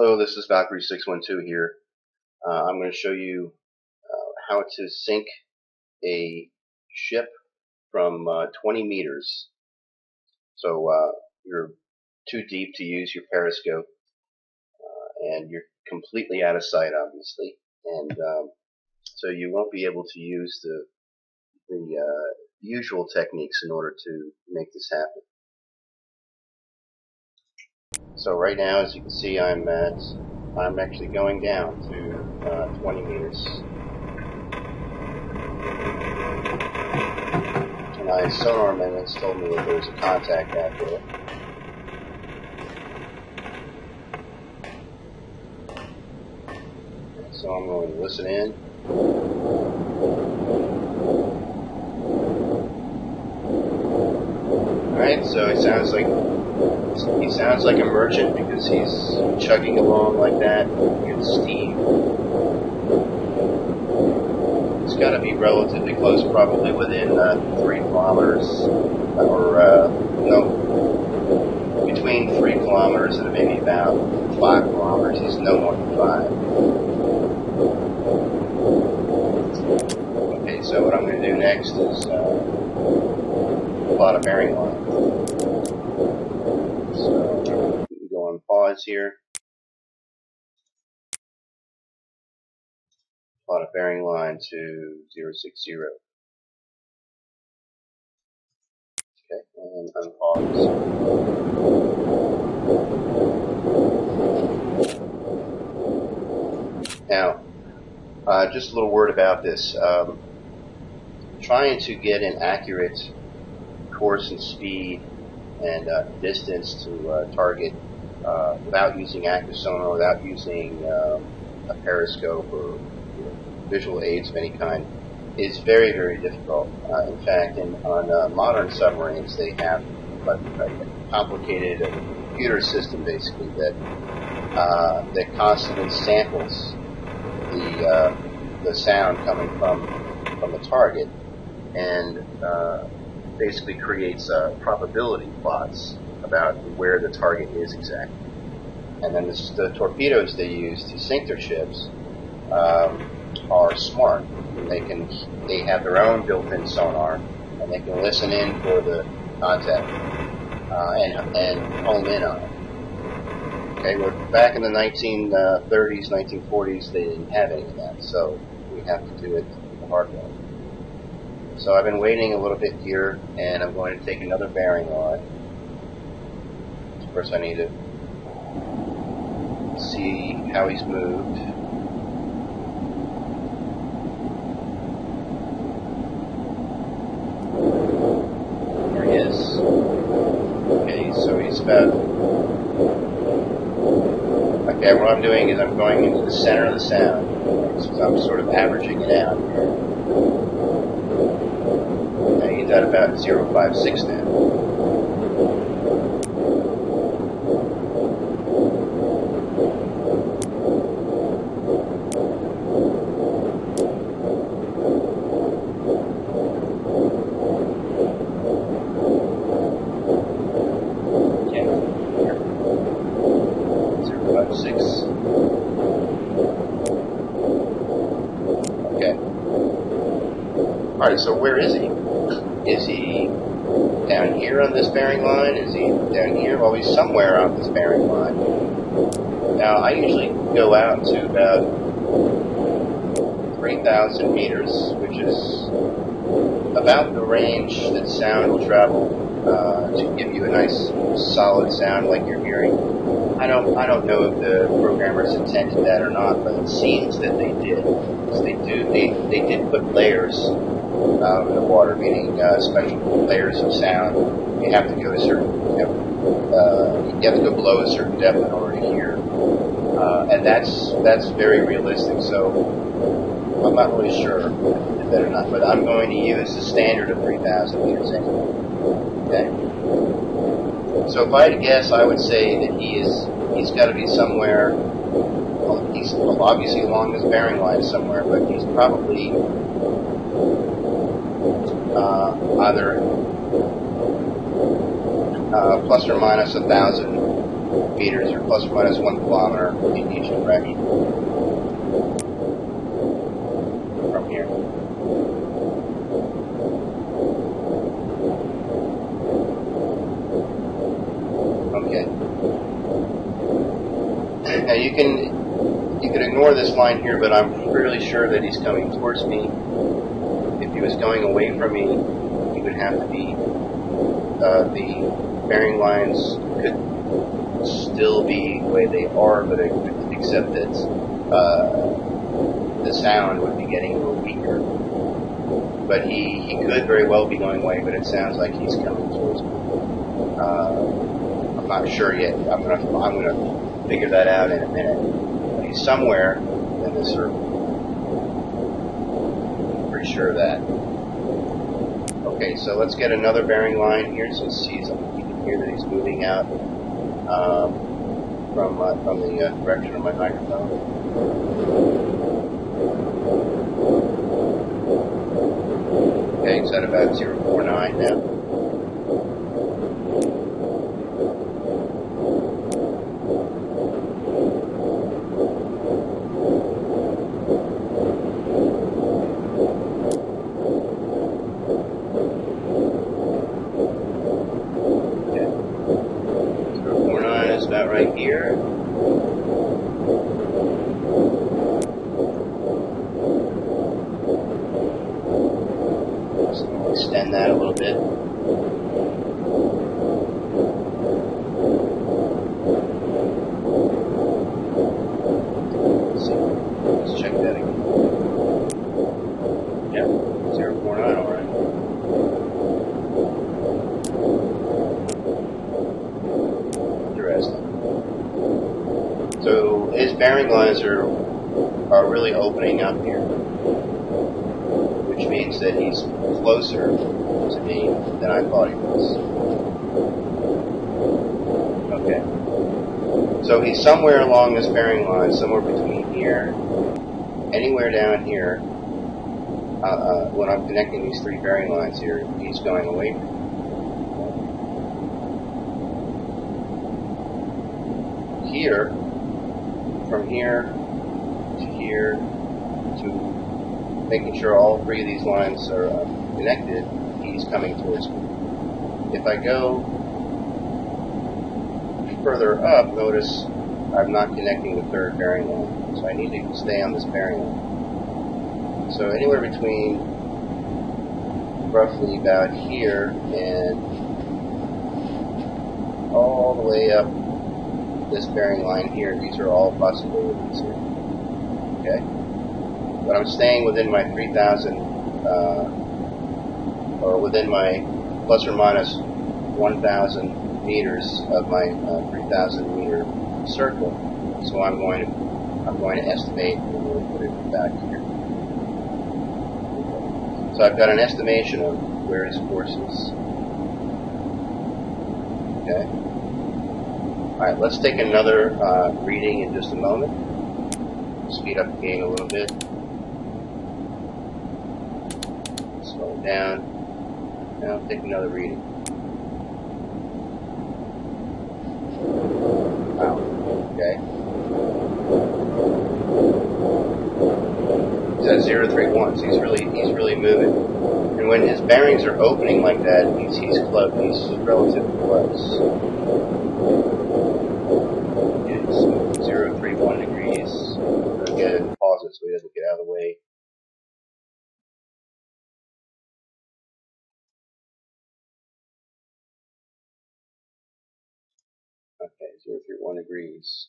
Hello, this is Valkyrie 612 here. Uh, I'm going to show you uh, how to sink a ship from uh, 20 meters. So uh, you're too deep to use your periscope uh, and you're completely out of sight obviously and um, so you won't be able to use the, the uh, usual techniques in order to make this happen. So right now, as you can see, I'm at, I'm actually going down to uh, 20 meters. And my sonar minutes told me that there's a contact out there. So I'm going to listen in. Alright, so it sounds like he sounds like a merchant because he's chugging along like that with steam. It's got to be relatively close, probably within uh, three kilometers, or uh, no, between three kilometers and maybe about five kilometers. He's no more than five. Okay, so what I'm going to do next is uh, plot a bearing line. So we can go pause here. Plot a bearing line to 060. Okay, and unpause. Now, uh, just a little word about this. Um, trying to get an accurate course and speed and uh, distance to uh, target uh, without using active sonar, without using um, a periscope or you know, visual aids of any kind, is very, very difficult. Uh, in fact, in, on uh, modern submarines, they have a, complicated computer system basically that uh, that constantly samples the the sound coming from from the target and basically creates uh, probability plots about where the target is exactly. And then the torpedoes they use to sink their ships um, are smart. They can they have their own built-in sonar, and they can listen in for the contact uh, and and home in on it. Okay, well, back in the 1930s, 1940s, they didn't have any of that, so we have to do it the hard way. So I've been waiting a little bit here, and I'm going to take another bearing line. First I need to see how he's moved. There he is. Okay, so he's about... Okay, what I'm doing is I'm going into the center of the sound. So I'm sort of averaging it out he's at about 0.56 now. Alright, so where is he? Is he down here on this bearing line? Is he down here? Well, he's somewhere on this bearing line. Now, I usually go out to about 3,000 meters, which is about the range that sound will travel uh, to give you a nice solid sound like you're hearing. I don't I don't know if the programmers intended that or not, but it seems that they did. They do they they did put layers in the water, meaning uh, special layers of sound. You have to go a certain depth. Uh, you have to go below a certain depth in order to hear, uh, and that's that's very realistic. So I'm not really sure if that or not, but I'm going to use the standard of 3,000 meters anyway. Okay. So if I had to guess, I would say that he is he's got to be somewhere. Well, he's obviously along this bearing line somewhere, but he's probably uh, either uh, plus or minus a thousand meters or plus or minus one kilometer in each direction from here. Okay. Now you can you can ignore this line here, but I'm fairly sure that he's coming towards me. He was going away from me, he would have to be uh, the bearing lines could still be the way they are, but it, except that uh, the sound would be getting a little weaker. But he, he could very well be going away, but it sounds like he's coming towards me. Uh, I'm not sure yet. I'm gonna I'm gonna figure that out in a minute. He's somewhere in the circle. Sure of that. Okay, so let's get another bearing line here since can hear that he's moving out um, from uh, from the uh, direction of my microphone. Okay, it's at about 049 now. Lines are are really opening up here, which means that he's closer to me than I thought he was. Okay. So he's somewhere along this bearing line, somewhere between here, anywhere down here. Uh, uh, when I'm connecting these three bearing lines here, he's going away from. Here, from here to here to making sure all three of these lines are uh, connected, he's coming towards me. If I go further up, notice I'm not connecting the third bearing line. So I need to stay on this bearing line. So anywhere between roughly about here and all the way up this bearing line here, these are all possibilities here. Okay? But I'm staying within my 3,000, uh, or within my plus or minus 1,000 meters of my uh, 3,000 meter circle. So I'm going to, I'm going to estimate and we'll put it back here. So I've got an estimation of where his force is. Okay? Alright, let's take another uh, reading in just a moment. Speed up the game a little bit. Slow down. Now take another reading. Wow. Okay. He's at zero three one, so he's really he's really moving. And when his bearings are opening like that, he's he's close he's relatively close. pause it so he doesn't get out of the way. Okay, 031 agrees.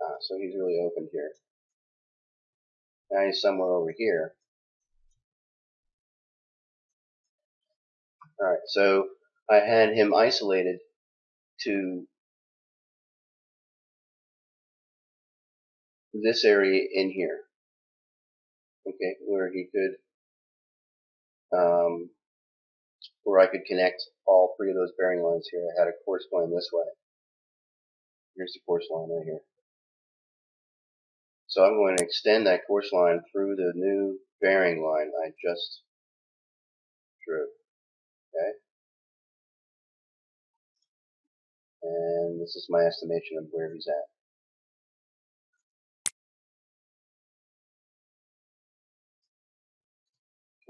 Ah, so he's really open here. Now he's somewhere over here. Alright, so I had him isolated to this area in here. Okay, where he could, um, where I could connect all three of those bearing lines here. I had a course going this way. Here's the course line right here. So I'm going to extend that course line through the new bearing line I just drew. Okay? and this is my estimation of where he's at.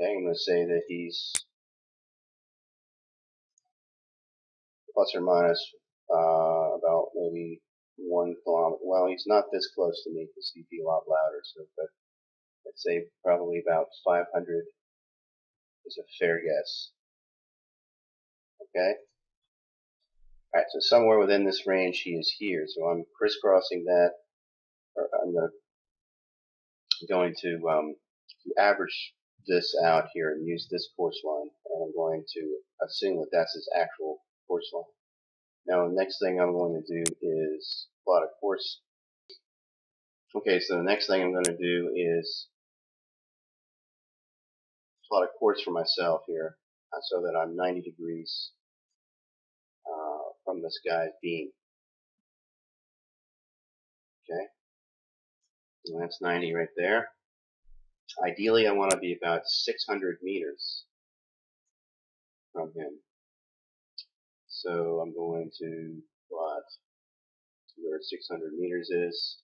I'm going to say that he's plus or minus uh, about maybe one kilometer. Well, he's not this close to me because he'd be a lot louder. So, but I'd say probably about 500 is a fair guess. Okay. All right, so somewhere within this range he is here. So I'm crisscrossing that. Or I'm going to, going to um, average this out here and use this course line, and I'm going to assume that that's his actual course line. Now, the next thing I'm going to do is plot a course. Okay, so the next thing I'm going to do is plot a course for myself here uh, so that I'm 90 degrees uh, from this guy's beam. Okay, and that's 90 right there. Ideally, I want to be about 600 meters from him. So I'm going to plot where 600 meters is.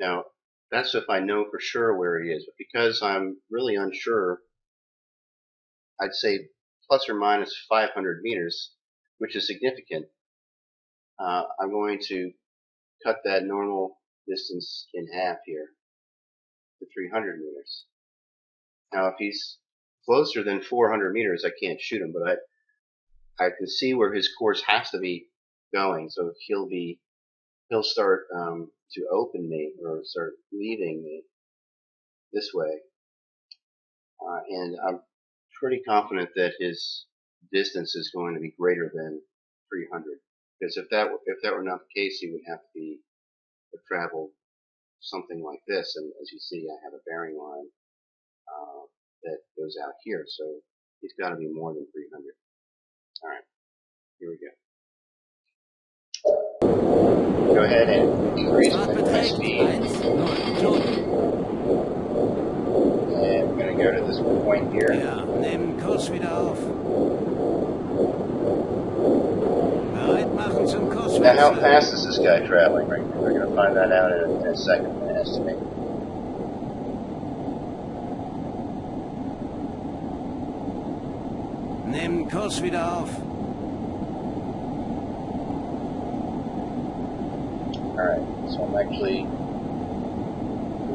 Now, that's if I know for sure where he is. But because I'm really unsure, I'd say plus or minus 500 meters, which is significant. Uh, I'm going to cut that normal distance in half here to 300 meters. Now, if he's closer than 400 meters, I can't shoot him, but I I can see where his course has to be going. So he'll be he'll start um, to open me or start leaving me this way, uh, and I'm pretty confident that his distance is going to be greater than 300. Because if that if that were not the case, he would have to be have traveled something like this. And as you see, I have a bearing line uh, that goes out here. So he's got to be more than 300. All right, here we go. Go ahead and increase my speed. And we're going to go to this point here. Ja, nimm Kurs wieder auf. Now, how fast is this guy traveling right now? We're going to find that out in a, in a second, an estimate. Nimm Kurs wieder auf. Alright, so I'm actually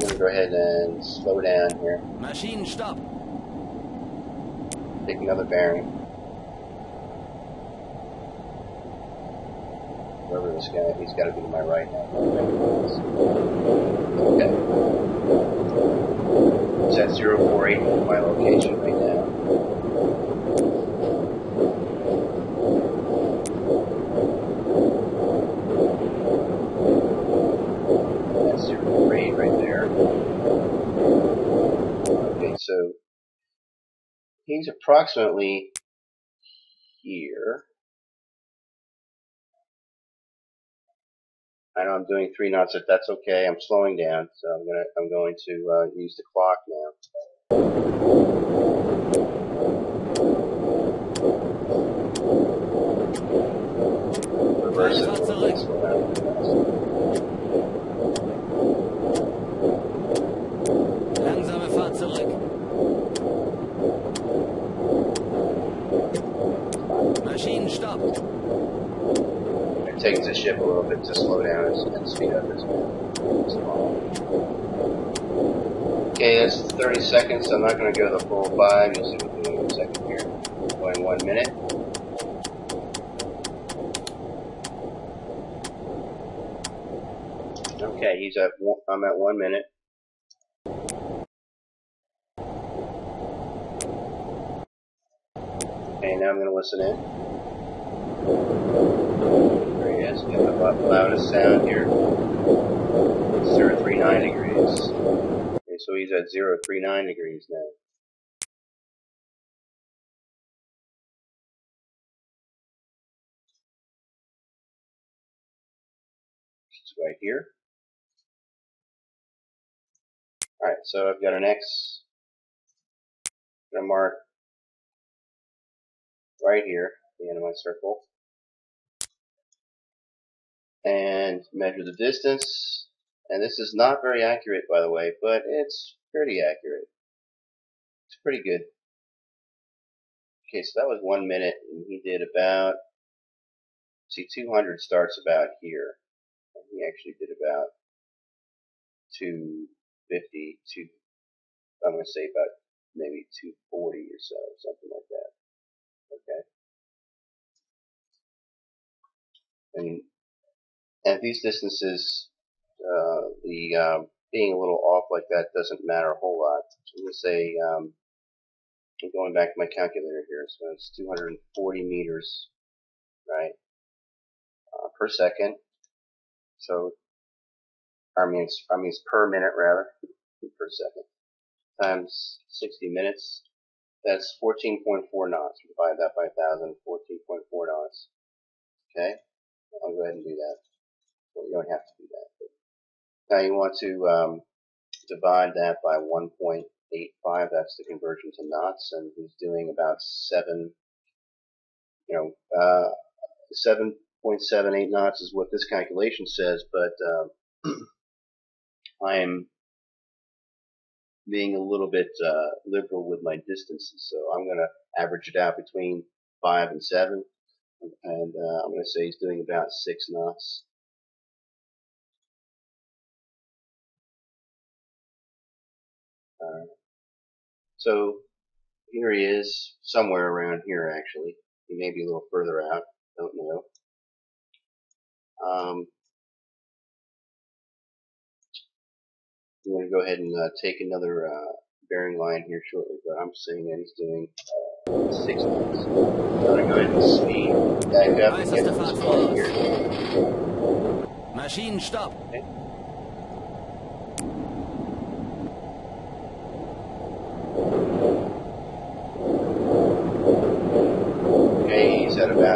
going to go ahead and slow down here. Machine, Maschinenstopp. Take another bearing. Wherever this guy, he's got to be to my right now. Okay. It's at 048 my location right now. That's 048 right there. Okay, so he's approximately doing three knots, if that's okay. I'm slowing down, so I'm gonna I'm going to uh, use the clock now. Reverse it. Einfach zurück. Slow down really fast. Langsame Fahrt zurück. Takes the ship a little bit to slow down and, speed up as well. Okay, that's 30 seconds. so I'm not going to go the full five. You'll see what doing in a second here. Going one minute. Okay, he's at. One, I'm at one minute. Okay, now I'm going to listen in. Is. The loudest sound here. 039 degrees. Okay, so he's at 039 degrees now. Right here. Alright, so I've got an X. I'm going to mark right here, the end of my circle. And measure the distance. And this is not very accurate, by the way, but it's pretty accurate. It's pretty good. Okay, so that was one minute, and he did about, see, 200 starts about here. And he actually did about 250, two, I'm going to say about maybe 240 or so, something like that. Okay. And at these distances, uh, the um, being a little off like that doesn't matter a whole lot. So I'm going to say, um, I'm going back to my calculator here, so it's 240 meters, right, uh, per second. So, I mean, I mean, per minute rather, per second, times 60 minutes. That's 14.4 knots. Divide that by 1,000, 14.4 knots. Okay, I'll go ahead and do that. Well, you don't have to do that. Now you want to um, divide that by 1.85. That's the conversion to knots, and he's doing about seven. You know, uh, 7.78 knots is what this calculation says, but um, I am being a little bit uh, liberal with my distances, so I'm going to average it out between five and seven, and uh, I'm going to say he's doing about six knots. So here he is, somewhere around here actually. He may be a little further out, don't know. Um, I'm going to go ahead and uh, take another uh, bearing line here shortly, but I'm saying that he's doing uh, six knots. I'm going to go ahead and speed back up and get this here. Maschinen stopp. Okay. Okay,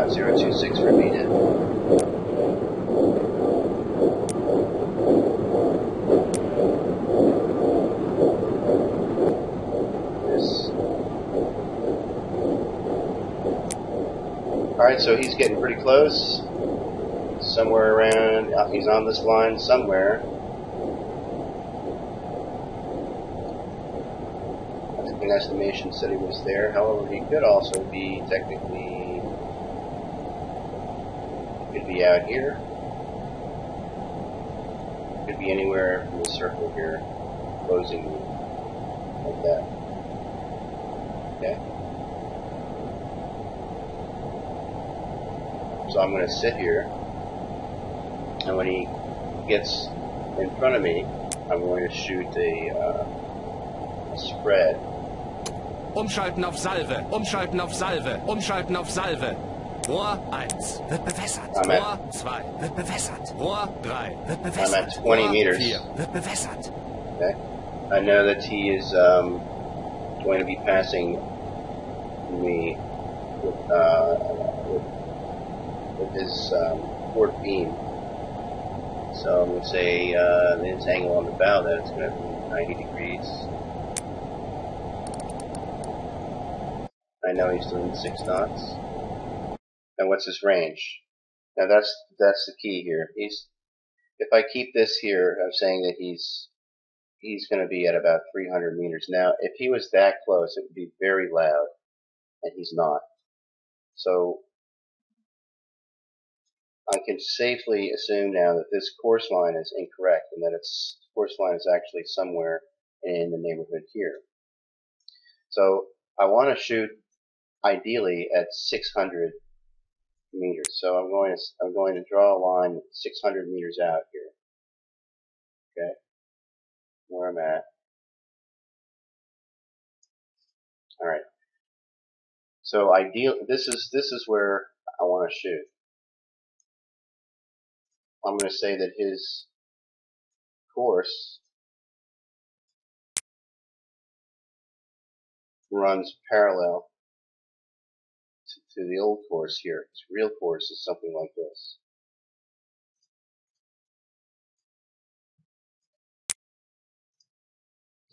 he's at about 026 for me now. Alright, so he's getting pretty close. Somewhere around, he's on this line somewhere. An estimation said he was there. However, he could also be technically, could be out here. Could be anywhere in the circle here, closing like that. Okay. So I'm going to sit here, and when he gets in front of me, I'm going to shoot a, uh, a spread. Umschalten auf Salve. Umschalten auf Salve. Umschalten auf Salve. Rohr 1. Wird bewässert. I'm at- Rohr 2. Wird bewässert. Rohr 3. Wird I'm at 20 meters. 4. Wird bewässert. Okay. I know that he is um, going to be passing me with, uh, with, with his um, port beam. So I'm going to say uh, his angle on the bow that it's going to be 90 degrees. I know he's doing six knots. And what's his range? Now that's that's the key here. He's if I keep this here, I'm saying that he's he's going to be at about 300 meters. Now, if he was that close, it would be very loud, and he's not. So I can safely assume now that this course line is incorrect, and that its course line is actually somewhere in the neighborhood here. So I want to shoot ideally at 600 meters. So I'm going to I'm going to draw a line 600 meters out here. Okay, where I'm at. All right. So ideal. This is this is where I want to shoot. I'm going to say that his course runs parallel to, the old course here. His real course is something like this.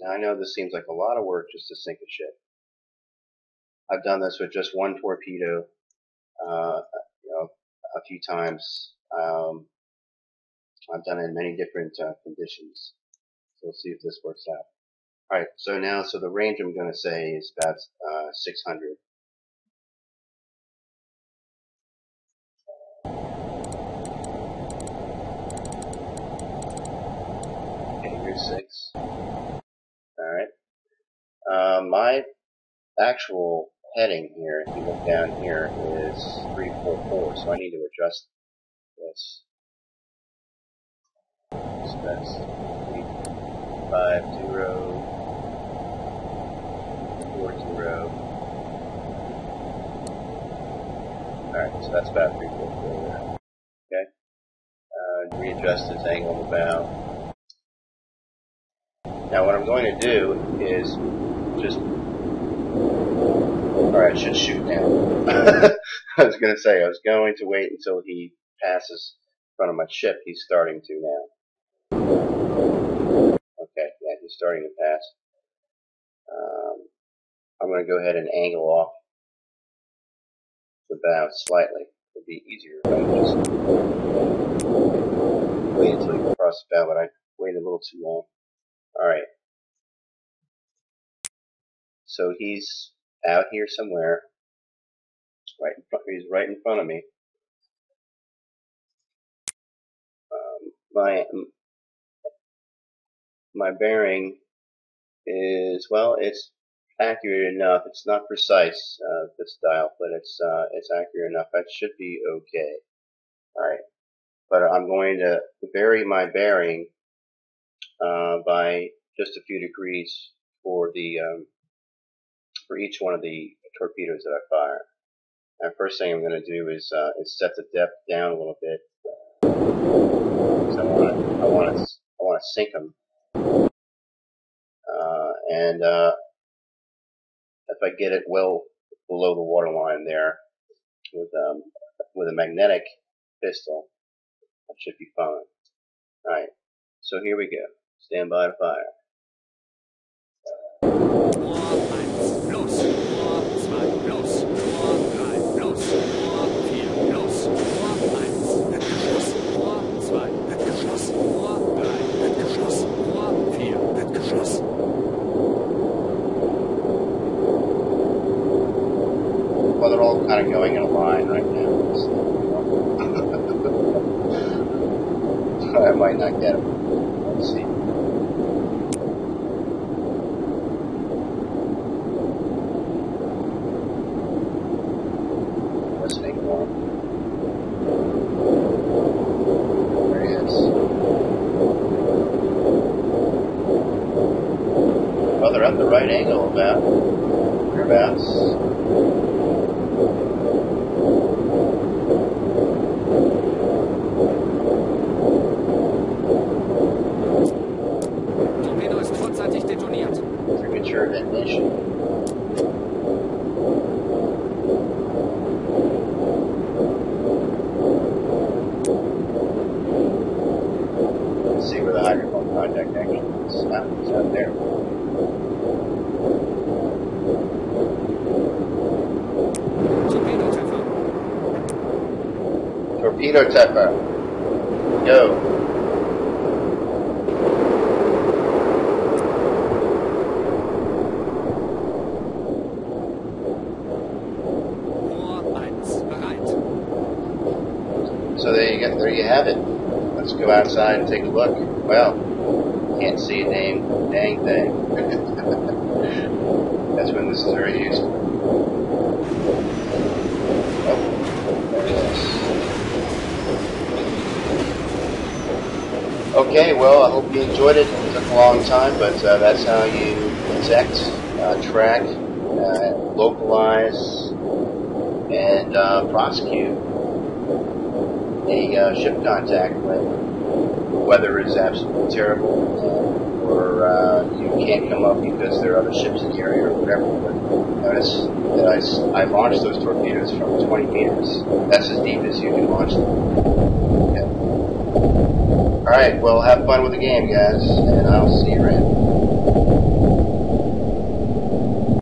Now I know this seems like a lot of work just to sink a ship. I've done this with just one torpedo, uh, you know, a few times. Um, I've done it in many different uh, conditions. So we'll see if this works out. Alright, so now, so the range I'm going to say is about uh, 600. Here's 6. Alright. Uh, my actual heading here, if you look down here, is 344, so I need to adjust this. So that's 350, 40. Alright, so that's about 344 there. Okay? Uh, readjust this angle bow. Now what I'm going to do is just Alright, I should shoot now. I was going to say, I was going to wait until he passes in front of my ship. He's starting to now. Okay, yeah, he's starting to pass. Um, I'm going to go ahead and angle off the bow slightly. It'd be easier if I just wait until he crosses the bow, but I waited a little too long. Alright. So he's out here somewhere. Right in front, he's right in front of me. Um, my my bearing is well, it's accurate enough. It's not precise uh, this dial, but it's uh, it's accurate enough. That should be okay. All right, but I'm going to vary my bearing uh, by just a few degrees for the um, for each one of the torpedoes that I fire. And first thing I'm going to do is, uh, is set the depth down a little bit. I want to, I want to, I want to sink them. Uh, and, uh, if I get it well below the waterline there with, um, with a magnetic pistol, that should be fine. Alright, so here we go. Stand by to fire. Well, they're all kind of going in a line right now. So I might not get them. Let's see. Listening for him. There he is. Well, they're at the right angle about. Whereabouts. Torpedo ist vorzeitig detoniert. Premature detonation. See where the hydrophone actually is. Out there. Torpedo Tepper. Go. Rohr 1 bereit. So there you go. There you have it. Let's go outside and take a look. Well, can't see a dang, dang thing. That's when this is very useful. Okay, well, I hope you enjoyed it. It took a long time, but uh, that's how you detect, uh, track, uh, localize, and uh, prosecute a uh, ship contact weather is absolutely terrible or uh, you can't come up because there are other ships in the area or whatever. But notice that I, I launched those torpedoes from 20 meters. That's as deep as you can launch them. Okay. All right, well, have fun with the game, guys, and I'll see you around.